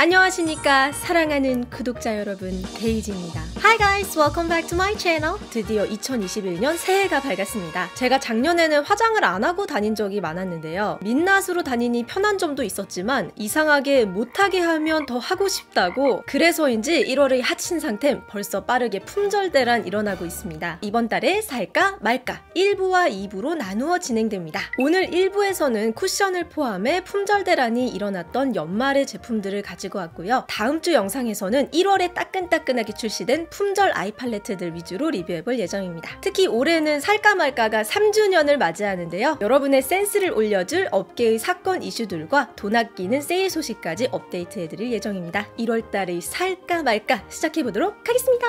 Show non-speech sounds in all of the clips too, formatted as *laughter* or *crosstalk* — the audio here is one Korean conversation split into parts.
안녕하십니까. 사랑하는 구독자 여러분 데이지입니다. Hi guys welcome back to my channel. 드디어 2021년 새해가 밝았습니다. 제가 작년에는 화장을 안 하고 다닌 적이 많았는데요. 민낯으로 다니니 편한 점도 있었지만 이상하게 못하게 하면 더 하고 싶다고 그래서인지 1월의 하친 상템 벌써 빠르게 품절대란 일어나고 있습니다. 이번 달에 살까 말까 1부와 2부로 나누어 진행됩니다. 오늘 1부에서는 쿠션을 포함해 품절대란이 일어났던 연말의 제품들을 가지고 가지고 왔고요. 다음 주 영상에서는 1월에 따끈따끈하게 출시된 품절 아이 팔레트들 위주로 리뷰해볼 예정입니다. 특히 올해는 살까 말까가 3주년을 맞이하는데요. 여러분의 센스를 올려줄 업계의 사건 이슈들과 돈 아끼는 세일 소식까지 업데이트해드릴 예정입니다. 1월달의 살까 말까 시작해보도록 하겠습니다.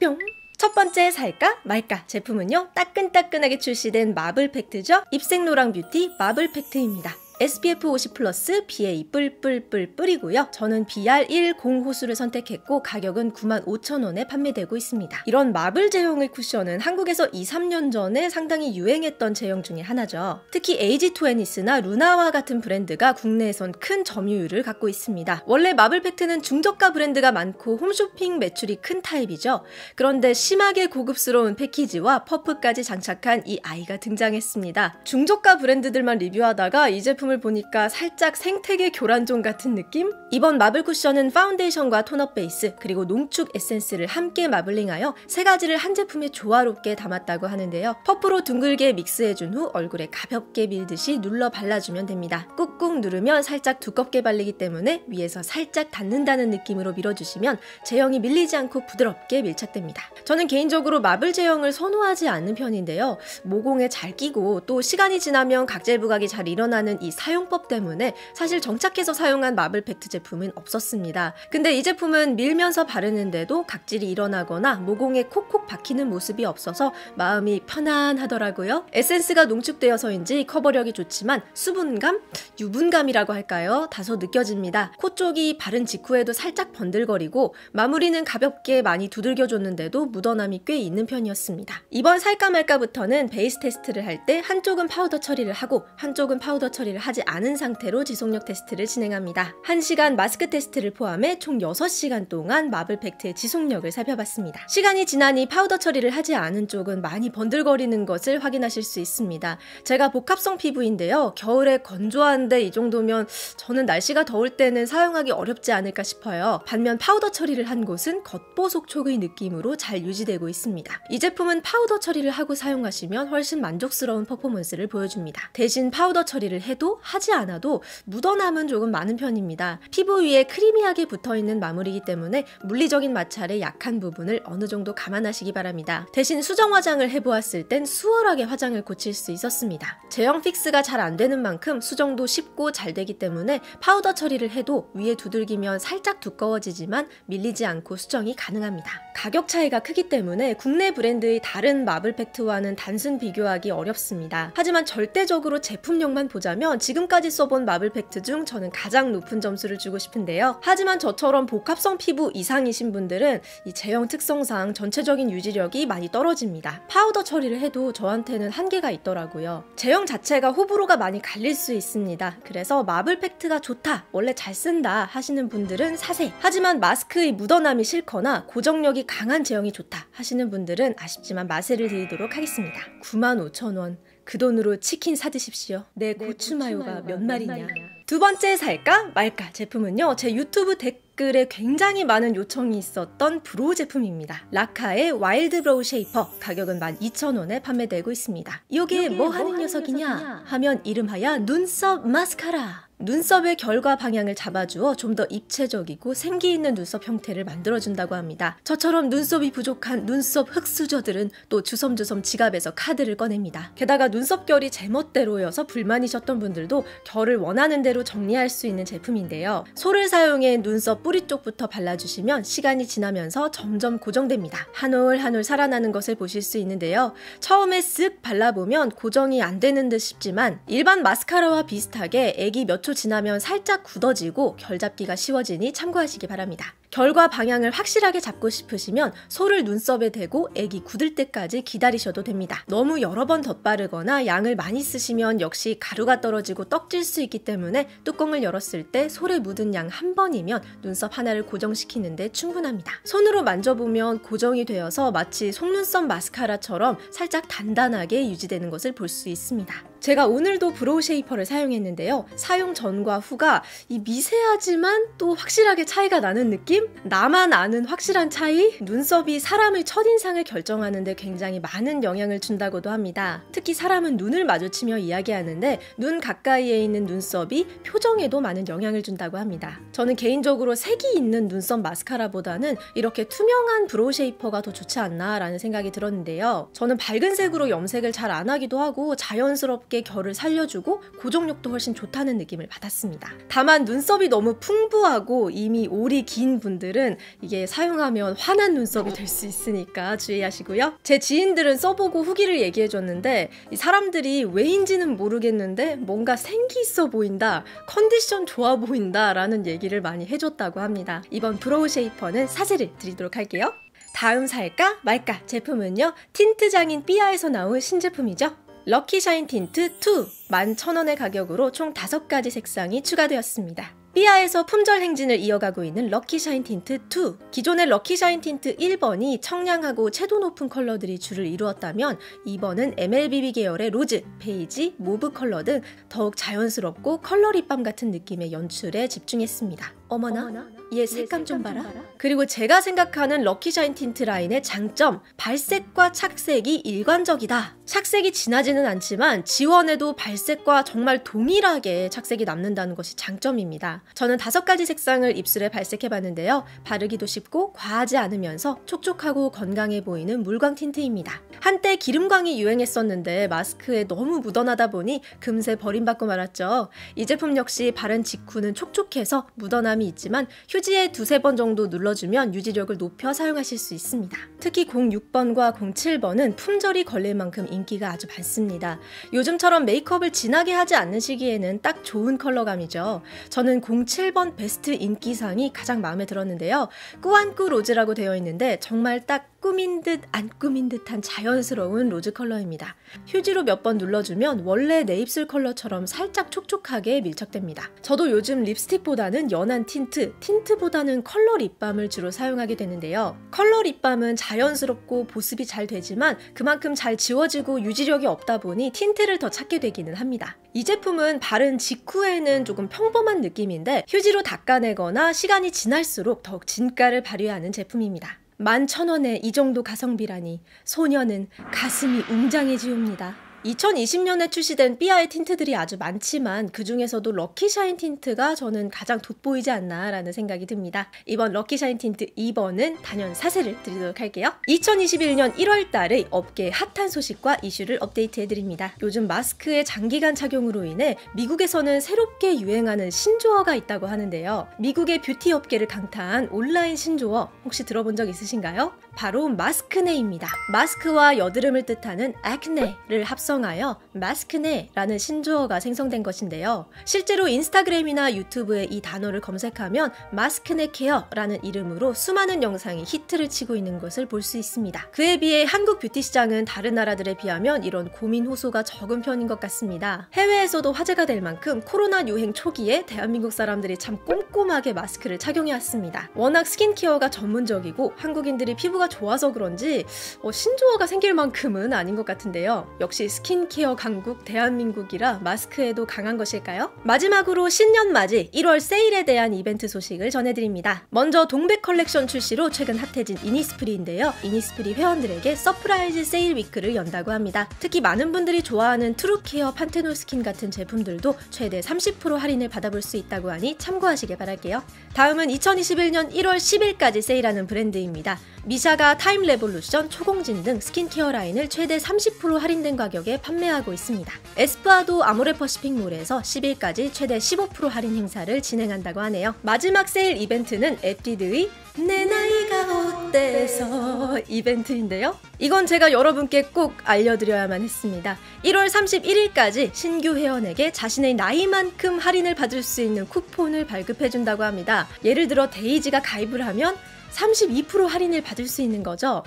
뿅! 첫 번째 살까 말까 제품은요 따끈따끈하게 출시된 마블 팩트죠 입생로랑 뷰티 마블 팩트입니다 SPF 50 plus PA 뿔뿔뿔뿔이고요. 저는 BR10 호수를 선택했고 가격은 95,000원에 판매되고 있습니다. 이런 마블 제형의 쿠션은 한국에서 2, 3년 전에 상당히 유행했던 제형 중에 하나죠. 특히 에이지투웨니스나 루나와 같은 브랜드가 국내에선 큰 점유율을 갖고 있습니다. 원래 마블 팩트는 중저가 브랜드가 많고 홈쇼핑 매출이 큰 타입이죠. 그런데 심하게 고급스러운 패키지와 퍼프까지 장착한 이 아이가 등장했습니다. 중저가 브랜드들만 리뷰하다가 이 제품 제품을 보니까 살짝 생태계 교란종 같은 느낌? 이번 마블 쿠션은 파운데이션과 tone-up 베이스 그리고 농축 에센스를 함께 마블링하여 세 가지를 한 제품에 조화롭게 담았다고 하는데요. 퍼프로 둥글게 믹스해준 후 얼굴에 가볍게 밀듯이 눌러 발라주면 됩니다. 꾹꾹 누르면 살짝 두껍게 발리기 때문에 위에서 살짝 닿는다는 느낌으로 밀어주시면 제형이 밀리지 않고 부드럽게 밀착됩니다. 저는 개인적으로 마블 제형을 선호하지 않는 편인데요. 모공에 잘 끼고 또 시간이 지나면 각질 부각이 잘 일어나는 이 사용법 때문에 사실 정착해서 사용한 마블 팩트 제품은 없었습니다. 근데 이 제품은 밀면서 바르는데도 각질이 일어나거나 모공에 콕콕 박히는 모습이 없어서 마음이 편안하더라고요. 에센스가 농축되어서인지 커버력이 좋지만 수분감, 유분감이라고 할까요? 다소 느껴집니다. 코 쪽이 바른 직후에도 살짝 번들거리고 마무리는 가볍게 많이 두들겨줬는데도 묻어남이 꽤 있는 편이었습니다. 이번 살까 말까부터는 베이스 테스트를 할 때 한쪽은 파우더 처리를 하고 한쪽은 파우더 처리를 하지 않은 상태로 지속력 테스트를 진행합니다. 1시간 마스크 테스트를 포함해 총 6시간 동안 마블 팩트의 지속력을 살펴봤습니다. 시간이 지나니 파우더 처리를 하지 않은 쪽은 많이 번들거리는 것을 확인하실 수 있습니다. 제가 복합성 피부인데요. 겨울에 건조한데 이 정도면 저는 날씨가 더울 때는 사용하기 어렵지 않을까 싶어요. 반면 파우더 처리를 한 곳은 겉보속촉의 느낌으로 잘 유지되고 있습니다. 이 제품은 파우더 처리를 하고 사용하시면 훨씬 만족스러운 퍼포먼스를 보여줍니다. 대신 파우더 처리를 해도 하지 않아도 묻어남은 조금 많은 편입니다. 피부 위에 creamy하게 붙어있는 마무리이기 때문에 물리적인 마찰에 약한 부분을 어느 정도 감안하시기 바랍니다. 대신 수정 화장을 해보았을 땐 수월하게 화장을 고칠 수 있었습니다. 제형 fix가 잘 안 되는 만큼 수정도 쉽고 잘 되기 때문에 파우더 처리를 해도 위에 두들기면 살짝 두꺼워지지만 밀리지 않고 수정이 가능합니다. 가격 차이가 크기 때문에 국내 브랜드의 다른 마블 팩트와는 단순 비교하기 어렵습니다. 하지만 절대적으로 제품력만 보자면 지금까지 써본 마블 팩트 중 저는 가장 높은 점수를 주고 싶은데요. 하지만 저처럼 복합성 피부 이상이신 분들은 이 제형 특성상 전체적인 유지력이 많이 떨어집니다. 파우더 처리를 해도 저한테는 한계가 있더라고요. 제형 자체가 호불호가 많이 갈릴 수 있습니다. 그래서 마블 팩트가 좋다, 원래 잘 쓴다 하시는 분들은 사세. 하지만 마스크의 묻어남이 싫거나 고정력이 강한 제형이 좋다 하시는 분들은 아쉽지만 마세를 드리도록 하겠습니다. 95,000원. 그 돈으로 치킨 사 드십시오. 내 고추마요가 몇 마리냐. 두 번째 살까 말까 제품은요. 제 유튜브 댓글에 굉장히 많은 요청이 있었던 brow 제품입니다. 라카의 wild brow shaper 가격은 12,000원에 판매되고 있습니다. 이게 뭐, 뭐 하는 녀석이냐 하면 이름하여 눈썹 마스카라. 눈썹의 결과 방향을 잡아주어 좀 더 입체적이고 생기 있는 눈썹 형태를 만들어준다고 합니다. 저처럼 눈썹이 부족한 눈썹 흑수저들은 또 주섬주섬 지갑에서 카드를 꺼냅니다. 게다가 눈썹 결이 제멋대로여서 불만이셨던 분들도 결을 원하는 대로 정리할 수 있는 제품인데요. 솔을 사용해 눈썹 뿌리 쪽부터 발라주시면 시간이 지나면서 점점 고정됩니다. 한 올 한 올 살아나는 것을 보실 수 있는데요. 처음에 쓱 발라보면 고정이 안 되는 듯 싶지만 일반 마스카라와 비슷하게 애기 몇 초 지나면 살짝 굳어지고 결 잡기가 쉬워지니 참고하시기 바랍니다. 결과 방향을 확실하게 잡고 싶으시면 소를 눈썹에 대고 애기 굳을 때까지 기다리셔도 됩니다. 너무 여러 번 덧바르거나 양을 많이 쓰시면 역시 가루가 떨어지고 떡질 수 있기 때문에 뚜껑을 열었을 때 솔에 묻은 양 한 번이면 눈썹 하나를 고정시키는데 충분합니다. 손으로 만져보면 고정이 되어서 마치 속눈썹 마스카라처럼 살짝 단단하게 유지되는 것을 볼 수 있습니다. 제가 오늘도 brow shaper를 사용했는데요. 사용 전과 후가 이 미세하지만 또 확실하게 차이가 나는 느낌? 나만 아는 확실한 차이? 눈썹이 사람의 첫인상을 결정하는데 굉장히 많은 영향을 준다고도 합니다. 특히 사람은 눈을 마주치며 이야기하는데 눈 가까이에 있는 눈썹이 표정에도 많은 영향을 준다고 합니다. 저는 개인적으로 색이 있는 눈썹 마스카라보다는 이렇게 투명한 brow shaper가 더 좋지 않나라는 생각이 들었는데요. 저는 밝은 색으로 염색을 잘 안 하기도 하고 자연스럽게 결을 살려주고 고정력도 훨씬 좋다는 느낌을 받았습니다. 다만 눈썹이 너무 풍부하고 이미 올이 긴 분들은 이게 사용하면 환한 눈썹이 될 수 있으니까 주의하시고요. 제 지인들은 써보고 후기를 얘기해줬는데 사람들이 왜인지는 모르겠는데 뭔가 생기 있어 보인다, 컨디션 좋아 보인다 라는 얘기를 많이 해줬다고 합니다. 이번 brow shaper는 사세를 드리도록 할게요. 다음 살까 말까 제품은요 틴트장인 삐아에서 나온 신제품이죠 럭키샤인 틴트 2 11,000원의 가격으로 총 5가지 색상이 추가되었습니다. 삐아에서 품절 행진을 이어가고 있는 럭키샤인 틴트 2. 기존의 럭키샤인 틴트 1번이 청량하고 채도 높은 컬러들이 주를 이루었다면 2번은 MLBB 계열의 로즈, 베이지, mauve 컬러 등 더욱 자연스럽고 컬러 립밤 같은 느낌의 연출에 집중했습니다. 어머나, 어머나 얘 색감 좀 봐라. 그리고 제가 생각하는 럭키샤인 틴트 라인의 장점, 발색과 착색이 일관적이다. 착색이 진하지는 않지만 지워내도 발색과 정말 동일하게 착색이 남는다는 것이 장점입니다. 저는 다섯 가지 색상을 입술에 발색해 봤는데요. 바르기도 쉽고 과하지 않으면서 촉촉하고 건강해 보이는 물광 틴트입니다. 한때 기름광이 유행했었는데 마스크에 너무 묻어나다 보니 금세 버림받고 말았죠. 이 제품 역시 바른 직후는 촉촉해서 묻어남이 있지만 휴지에 두세 번 정도 눌러주면 유지력을 높여 사용하실 수 있습니다. 특히 06번과 07번은 품절이 걸릴 만큼 인기가 아주 많습니다. 요즘처럼 메이크업을 진하게 하지 않는 시기에는 딱 좋은 컬러감이죠. 저는 07번 베스트 인기상이 가장 마음에 들었는데요. 꾸안꾸 로즈라고 되어 있는데 정말 딱 꾸민 듯 안 꾸민 듯한 자연스러운 로즈 컬러입니다. 휴지로 몇 번 눌러주면 원래 내 입술 컬러처럼 살짝 촉촉하게 밀착됩니다. 저도 요즘 립스틱보다는 연한 틴트, 틴트보다는 컬러 립밤을 주로 사용하게 되는데요. 컬러 립밤은 자연스럽고 보습이 잘 되지만 그만큼 잘 지워지고 유지력이 없다 보니 틴트를 더 찾게 되기는 합니다. 이 제품은 바른 직후에는 조금 평범한 느낌인데 휴지로 닦아내거나 시간이 지날수록 더욱 진가를 발휘하는 제품입니다. 만 천 원에 이 정도 가성비라니 소녀는 가슴이 웅장해지옵니다. 2020년에 출시된 삐아의 틴트들이 아주 많지만 그 중에서도 럭키샤인 틴트가 저는 가장 돋보이지 않나라는 생각이 듭니다. 이번 럭키샤인 틴트 2번은 단연 사세를 드리도록 할게요. 2021년 1월 달의 업계 핫한 소식과 이슈를 업데이트해드립니다. 요즘 마스크의 장기간 착용으로 인해 미국에서는 새롭게 유행하는 신조어가 있다고 하는데요. 미국의 뷰티 업계를 강타한 온라인 신조어 혹시 들어본 적 있으신가요? 바로 maskne입니다. 마스크와 여드름을 뜻하는 acne를 합성 하여 maskne라는 신조어가 생성된 것인데요. 실제로 인스타그램이나 유튜브에 이 단어를 검색하면 maskne care라는 이름으로 수많은 영상이 히트를 치고 있는 것을 볼 수 있습니다. 그에 비해 한국 뷰티 시장은 다른 나라들에 비하면 이런 고민 호소가 적은 편인 것 같습니다. 해외에서도 화제가 될 만큼 코로나 유행 초기에 대한민국 사람들이 참 꼼꼼하게 마스크를 착용해 왔습니다. 워낙 스킨케어가 전문적이고 한국인들이 피부가 좋아서 그런지 어, 신조어가 생길 만큼은 아닌 것 같은데요. 역시 스킨 케어 강국 대한민국이라 마스크에도 강한 것일까요? 마지막으로 신년 맞이 1월 세일에 대한 이벤트 소식을 전해드립니다. 먼저 동백 컬렉션 출시로 최근 핫해진 이니스프리인데요. 이니스프리 회원들에게 surprise sale week를 연다고 합니다. 특히 많은 분들이 좋아하는 트루케어 판테놀 스킨 같은 제품들도 최대 30% 할인을 받아볼 수 있다고 하니 참고하시길 바랄게요. 다음은 2021년 1월 10일까지 세일하는 브랜드입니다. 미샤가 타임 레볼루션, 초공진 등 스킨케어 라인을 최대 30% 할인된 가격에 판매하고 있습니다. 에스쁘아도 아모레퍼시픽몰에서 10일까지 최대 15% 할인 행사를 진행한다고 하네요. 마지막 세일 이벤트는 에뛰드의 내 나이가 곧 어때서 이벤트인데요. 이건 제가 여러분께 꼭 알려드려야만 했습니다. 1월 31일까지 신규 회원에게 자신의 나이만큼 할인을 받을 수 있는 쿠폰을 발급해준다고 합니다. 예를 들어 데이지가 가입을 하면 32% 할인을 받을 수 있는 거죠.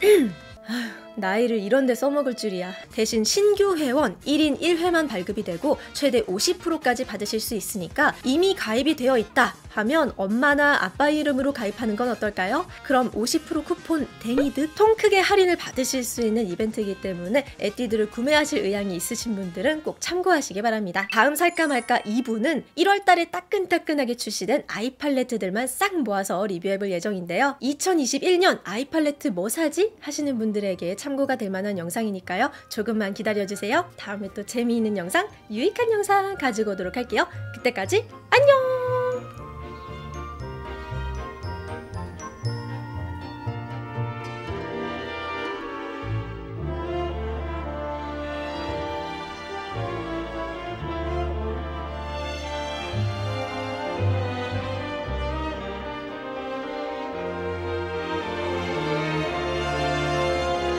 *clears throat* 나이를 이런데 써먹을 줄이야. 대신 신규 회원 1인 1회만 발급이 되고 최대 50%까지 받으실 수 있으니까 이미 가입이 되어 있다 하면 엄마나 아빠 이름으로 가입하는 건 어떨까요? 그럼 50% 쿠폰 댕이듯 통 크게 할인을 받으실 수 있는 이벤트이기 때문에 에뛰드를 구매하실 의향이 있으신 분들은 꼭 참고하시기 바랍니다. 다음 살까 말까 2부는 1월달에 따끈따끈하게 출시된 아이 팔레트들만 싹 모아서 리뷰해볼 예정인데요. 2021년 아이 팔레트 뭐 사지? 하시는 분들에게 참고가 될 만한 영상이니까요. 조금만 기다려주세요. 다음에 또 재미있는 영상, 유익한 영상 가지고 오도록 할게요. 그때까지 안녕!